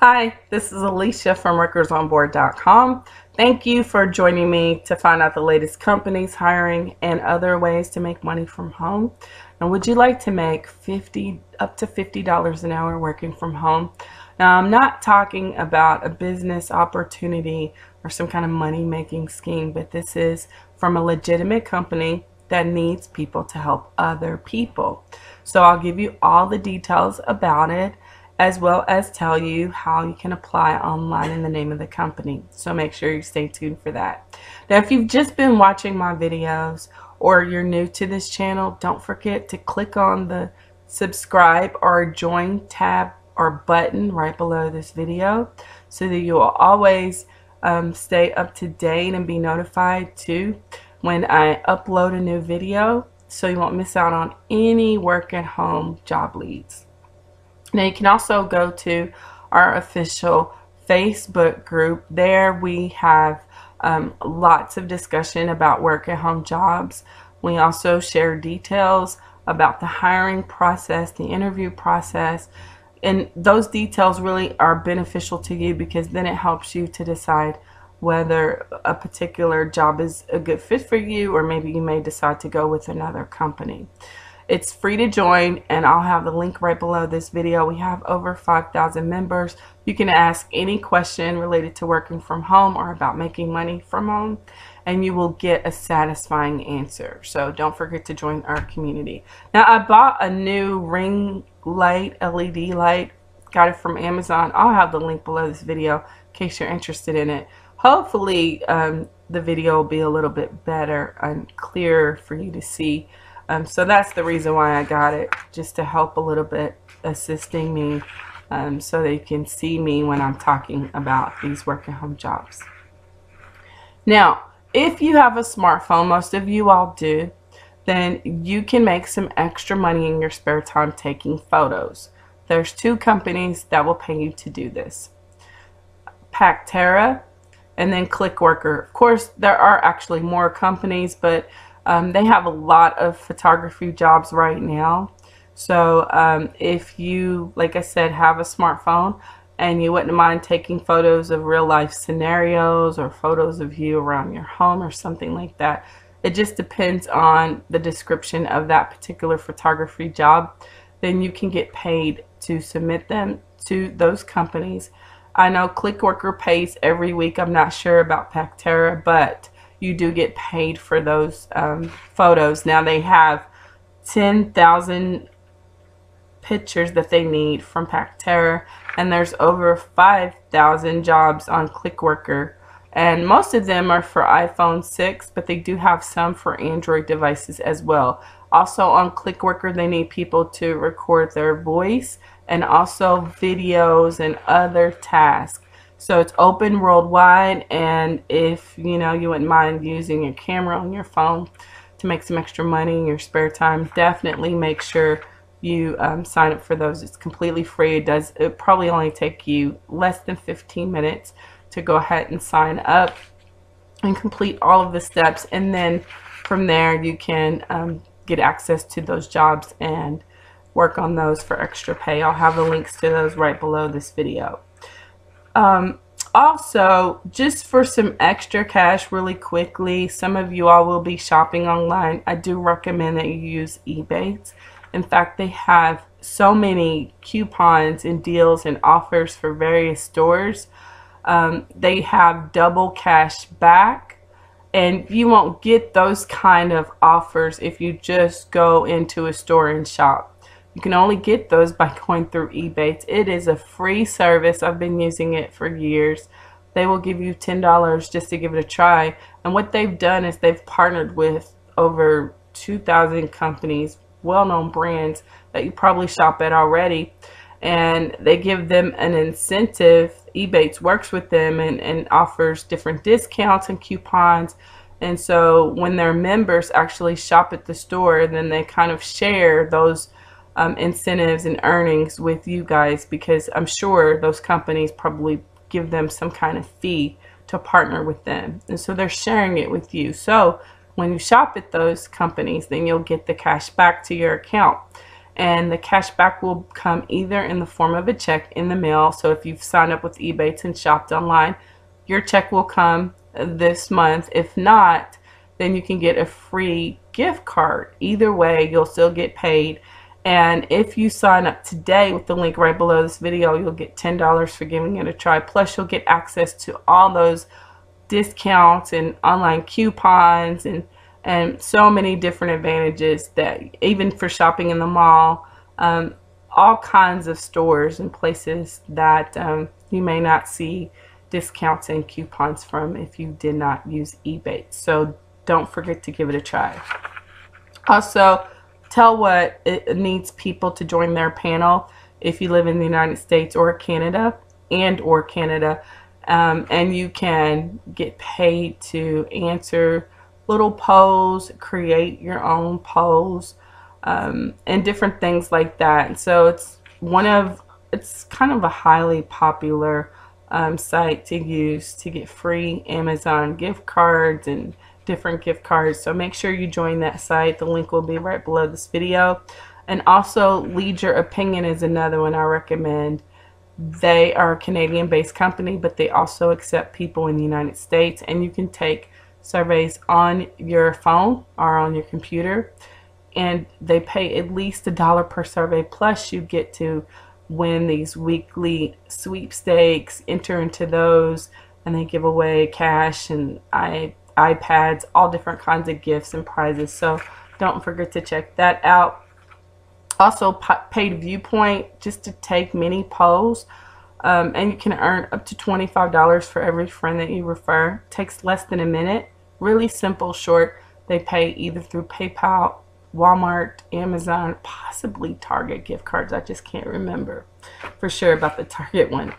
Hi, this is Alicia from workersonboard.com. Thank you for joining me to find out the latest companies, hiring, and other ways to make money from home. Now, would you like to make 50 up to $50 an hour working from home? Now, I'm not talking about a business opportunity or some kind of money making scheme, but this is from a legitimate company that needs people to help other people. So I'll give you all the details about it as well as tell you how you can apply online in the name of the company. So make sure you stay tuned for that. Now, if you've just been watching my videos or you're new to this channel, don't forget to click on the subscribe or join tab or button right below this video so that you'll always um, stay up to date and be notified too when I upload a new video so you won't miss out on any work at home job leads. Now you can also go to our official Facebook group. There we have um, lots of discussion about work at home jobs. We also share details about the hiring process, the interview process, and those details really are beneficial to you because then it helps you to decide whether a particular job is a good fit for you or maybe you may decide to go with another company. It's free to join and I'll have the link right below this video. We have over 5,000 members. You can ask any question related to working from home or about making money from home and you will get a satisfying answer. So don't forget to join our community. Now I bought a new ring light, LED light, got it from Amazon. I'll have the link below this video in case you're interested in it. Hopefully um, the video will be a little bit better and clearer for you to see. Um, so that's the reason why I got it, just to help a little bit assisting me um, so they can see me when I'm talking about these work at home jobs. Now, if you have a smartphone, most of you all do, then you can make some extra money in your spare time taking photos. There's two companies that will pay you to do this. Pactera and then ClickWorker. Of course, there are actually more companies, but um, they have a lot of photography jobs right now. So um, if you, like I said, have a smartphone and you wouldn't mind taking photos of real life scenarios or photos of you around your home or something like that, it just depends on the description of that particular photography job. Then you can get paid to submit them to those companies. I know ClickWorker pays every week. I'm not sure about Pactera, but you do get paid for those um, photos. Now they have 10,000 pictures that they need from Pactera and there's over 5,000 jobs on ClickWorker and most of them are for iPhone 6 but they do have some for Android devices as well. Also on ClickWorker they need people to record their voice and also videos and other tasks. So it's open worldwide and if you know you wouldn't mind using your camera on your phone to make some extra money in your spare time, definitely make sure you um, sign up for those. It's completely free. It does it probably only take you less than 15 minutes to go ahead and sign up and complete all of the steps and then from there you can um, get access to those jobs and work on those for extra pay. I'll have the links to those right below this video. Um, also, just for some extra cash really quickly, some of you all will be shopping online. I do recommend that you use Ebates. In fact, they have so many coupons and deals and offers for various stores. Um, they have double cash back and you won't get those kind of offers if you just go into a store and shop. You can only get those by going through Ebates. It is a free service. I've been using it for years. They will give you $10 just to give it a try. And what they've done is they've partnered with over 2,000 companies, well-known brands that you probably shop at already. And they give them an incentive. Ebates works with them and, and offers different discounts and coupons. And so when their members actually shop at the store, then they kind of share those um, incentives and earnings with you guys because I'm sure those companies probably give them some kind of fee to partner with them. And so they're sharing it with you. So when you shop at those companies, then you'll get the cash back to your account. and the cash back will come either in the form of a check in the mail. So if you've signed up with Ebates and shopped online, your check will come this month. If not, then you can get a free gift card. Either way, you'll still get paid. And if you sign up today with the link right below this video, you'll get $10 for giving it a try. Plus, you'll get access to all those discounts and online coupons and and so many different advantages that even for shopping in the mall, um, all kinds of stores and places that um, you may not see discounts and coupons from if you did not use Ebates. So don't forget to give it a try. Also, Tellwut it needs people to join their panel if you live in the United States or Canada and or Canada. Um, and you can get paid to answer little polls, create your own polls, um, and different things like that. So it's one of, it's kind of a highly popular um, site to use to get free Amazon gift cards and different gift cards. So make sure you join that site. The link will be right below this video. And also Leger Opinion is another one I recommend. They are a Canadian based company, but they also accept people in the United States and you can take surveys on your phone or on your computer and they pay at least a dollar per survey plus you get to win these weekly sweepstakes enter into those and they give away cash and i ipads all different kinds of gifts and prizes so don't forget to check that out also PaidViewpoint just to take mini polls um, and you can earn up to $25 for every friend that you refer takes less than a minute Really simple, short. They pay either through PayPal, Walmart, Amazon, possibly Target gift cards. I just can't remember for sure about the Target one.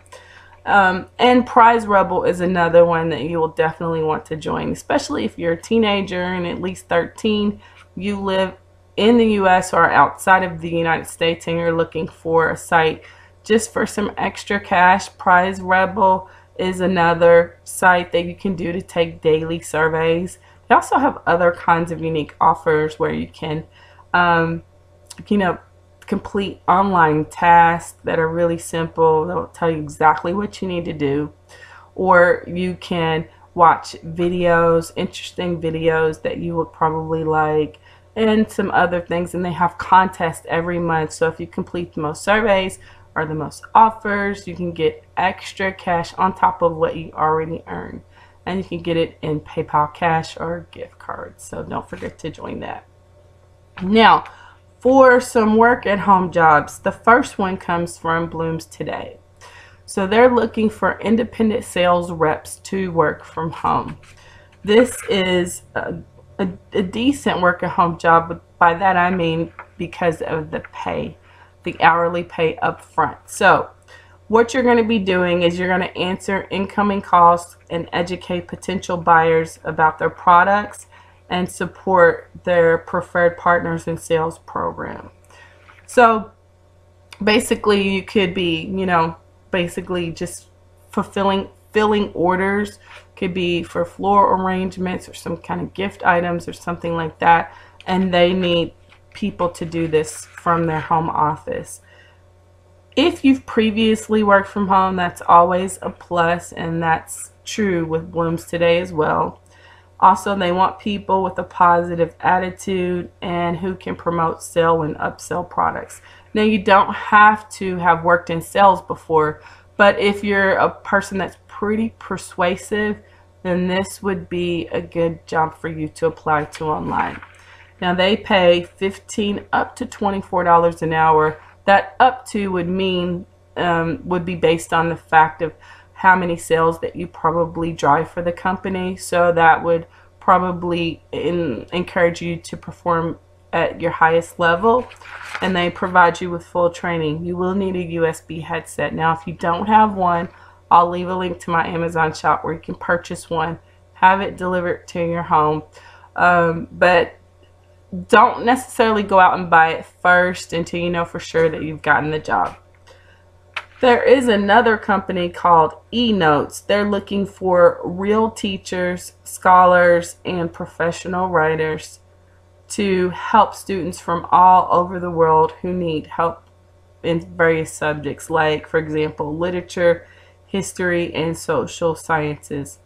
Um, and PrizeRebel is another one that you will definitely want to join, especially if you're a teenager and at least 13. You live in the U.S. or outside of the United States and you're looking for a site just for some extra cash. PrizeRebel is another site that you can do to take daily surveys. They also have other kinds of unique offers where you can, um, you know, complete online tasks that are really simple. They'll tell you exactly what you need to do. Or you can watch videos, interesting videos that you would probably like, and some other things. And they have contests every month. So if you complete the most surveys or the most offers. You can get extra cash on top of what you already earn. And you can get it in PayPal cash or gift cards. So don't forget to join that. Now, for some work at home jobs, the first one comes from Blooms Today. So they're looking for independent sales reps to work from home. This is a, a, a decent work at home job, but by that I mean because of the pay the hourly pay up front. So what you're going to be doing is you're going to answer incoming calls and educate potential buyers about their products and support their preferred partners in sales program. So basically you could be, you know, basically just fulfilling filling orders could be for floor arrangements or some kind of gift items or something like that and they need people to do this from their home office. If you've previously worked from home, that's always a plus, and that's true with Blooms today as well. Also, they want people with a positive attitude and who can promote, sell, and upsell products. Now, you don't have to have worked in sales before, but if you're a person that's pretty persuasive, then this would be a good job for you to apply to online. Now they pay 15 up to $24 an hour. That up to would mean um, would be based on the fact of how many sales that you probably drive for the company. So that would probably in, encourage you to perform at your highest level and they provide you with full training. You will need a USB headset. Now if you don't have one, I'll leave a link to my Amazon shop where you can purchase one, have it delivered to your home. Um, but don't necessarily go out and buy it first until you know for sure that you've gotten the job. There is another company called eNotes. They're looking for real teachers, scholars, and professional writers to help students from all over the world who need help in various subjects, like, for example, literature, history, and social sciences.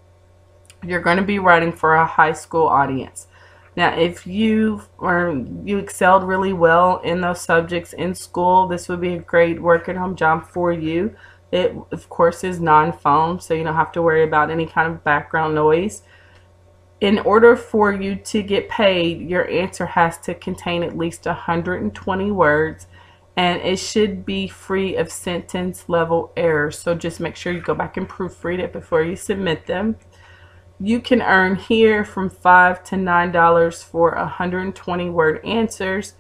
You're going to be writing for a high school audience. Now, if you or you excelled really well in those subjects in school, this would be a great work at home job for you. It, of course, is non-foam, so you don't have to worry about any kind of background noise. In order for you to get paid, your answer has to contain at least 120 words and it should be free of sentence level errors. So just make sure you go back and proofread it before you submit them. You can earn here from five to nine dollars for 120 word answers,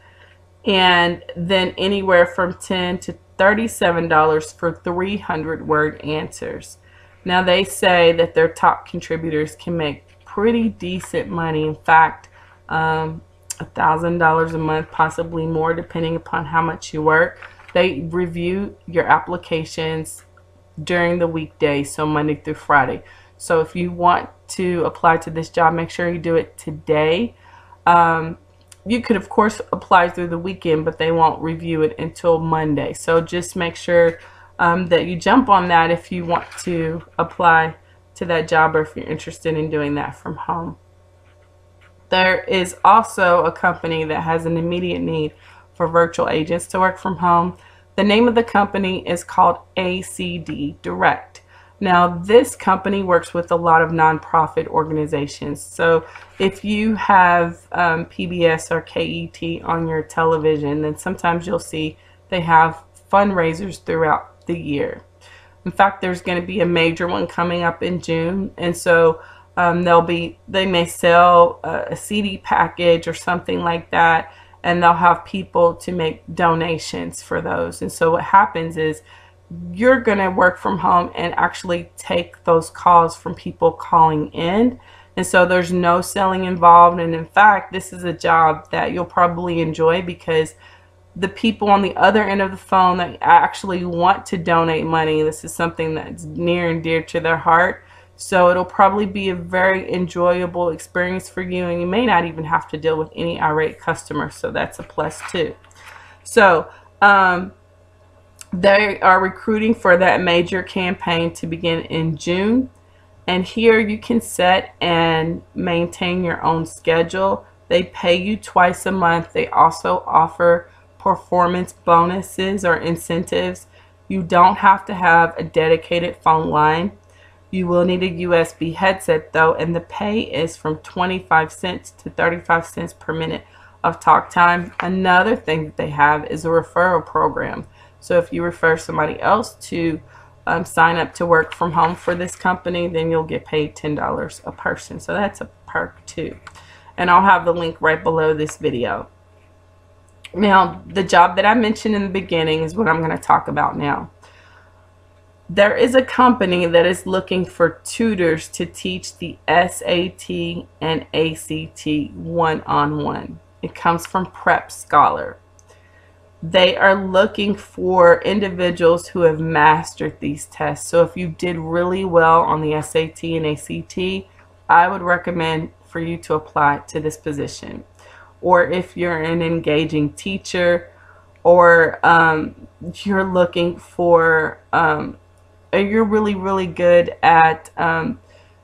and then anywhere from 10 to 37 dollars for 300 word answers. Now they say that their top contributors can make pretty decent money. In fact, um, $1,000 a month, possibly more, depending upon how much you work. They review your applications during the weekday, so Monday through Friday. So if you want to apply to this job, make sure you do it today. Um, you could, of course, apply through the weekend, but they won't review it until Monday. So just make sure um, that you jump on that if you want to apply to that job or if you're interested in doing that from home. There is also a company that has an immediate need for virtual agents to work from home. The name of the company is called ACD Direct. Now, this company works with a lot of nonprofit organizations. So, if you have um, PBS or KET on your television, then sometimes you'll see they have fundraisers throughout the year. In fact, there's going to be a major one coming up in June. And so, um, they'll be they may sell a, a CD package or something like that, and they'll have people to make donations for those. And so what happens is you're going to work from home and actually take those calls from people calling in. And so there's no selling involved. And in fact, this is a job that you'll probably enjoy because the people on the other end of the phone that actually want to donate money, this is something that's near and dear to their heart. So it'll probably be a very enjoyable experience for you and you may not even have to deal with any irate customers. So that's a plus too. So um, they are recruiting for that major campaign to begin in June. And here you can set and maintain your own schedule. They pay you twice a month. They also offer performance bonuses or incentives. You don't have to have a dedicated phone line. You will need a USB headset though, and the pay is from 25 cents to 35 cents per minute of talk time. Another thing that they have is a referral program. So if you refer somebody else to um, sign up to work from home for this company, then you'll get paid $10 a person. So that's a perk too. And I'll have the link right below this video. Now, the job that I mentioned in the beginning is what I'm going to talk about now there is a company that is looking for tutors to teach the SAT and ACT one-on-one. It comes from PrepScholar. They are looking for individuals who have mastered these tests. So if you did really well on the SAT and ACT, I would recommend for you to apply to this position. Or if you're an engaging teacher or um, you're looking for um, you're really, really good at um,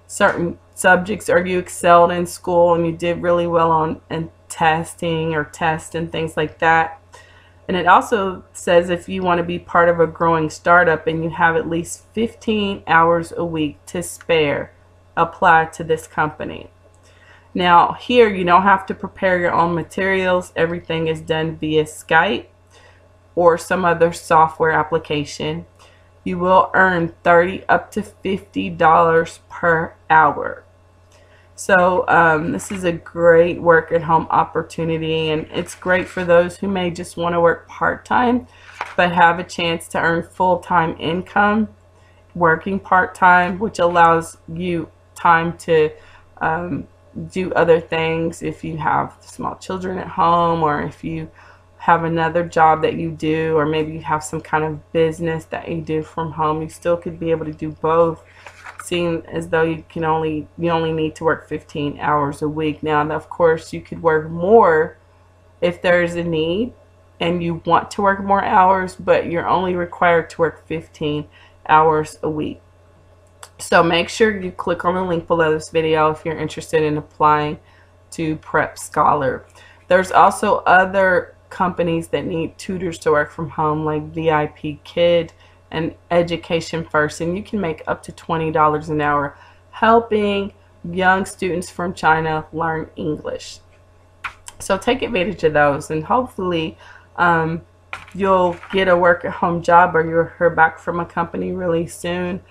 certain subjects or you excelled in school and you did really well on and testing or test and things like that. And it also says if you want to be part of a growing startup and you have at least 15 hours a week to spare, apply to this company. Now here you don't have to prepare your own materials. Everything is done via Skype or some other software application you will earn 30 up to $50 per hour. So um, this is a great work at home opportunity and it's great for those who may just want to work part-time but have a chance to earn full-time income working part-time which allows you time to um, do other things if you have small children at home or if you have another job that you do or maybe you have some kind of business that you do from home you still could be able to do both seem as though you can only you only need to work 15 hours a week. Now of course you could work more if there's a need and you want to work more hours but you're only required to work 15 hours a week. So make sure you click on the link below this video if you're interested in applying to PrepScholar. There's also other companies that need tutors to work from home like VIPKid and Education First, and you can make up to $20 an hour helping young students from China learn English. So take advantage of those, and hopefully, um, you'll get a work at home job or you'll hear back from a company really soon.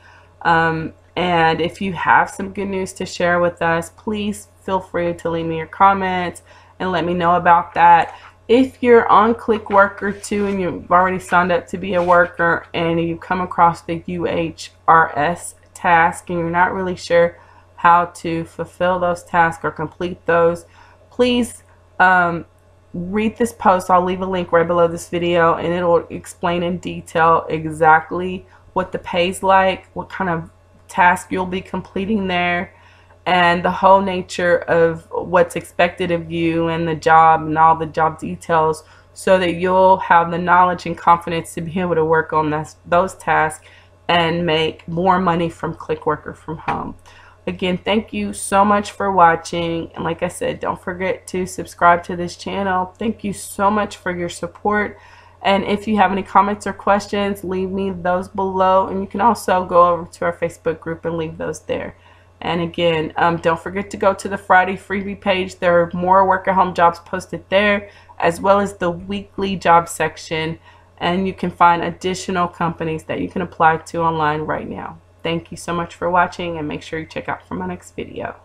Um, and if you have some good news to share with us, please feel free to leave me your comments and let me know about that if you're on Clickworker too and you've already signed up to be a worker and you come across the UHRS task and you're not really sure how to fulfill those tasks or complete those, please um, read this post. I'll leave a link right below this video and it'll explain in detail exactly what the pay's like, what kind of task you'll be completing there, and the whole nature of what's expected of you and the job and all the job details so that you'll have the knowledge and confidence to be able to work on this, those tasks and make more money from ClickWorker from home. Again, thank you so much for watching. And like I said, don't forget to subscribe to this channel. Thank you so much for your support. And if you have any comments or questions, leave me those below. And you can also go over to our Facebook group and leave those there. And again, um, don't forget to go to the Friday freebie page. There are more work at home jobs posted there, as well as the weekly job section. And you can find additional companies that you can apply to online right now. Thank you so much for watching and make sure you check out for my next video.